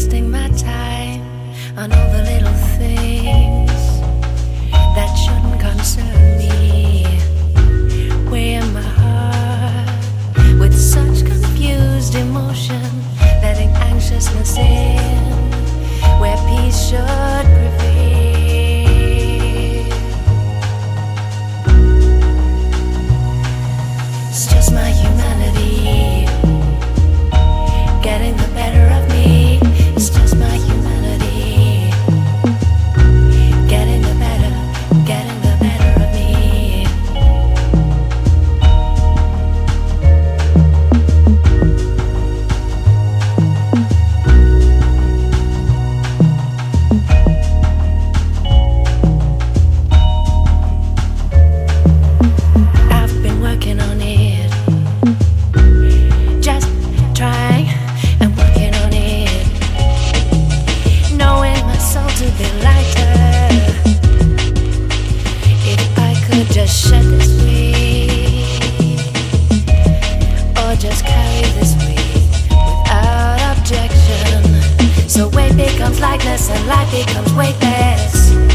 wasting my time on all the little things that shouldn't concern me. Weighing my heart with such confused emotion, letting anxiousness in where peace should prevail. It's just my So weight becomes lightness and light becomes weightless.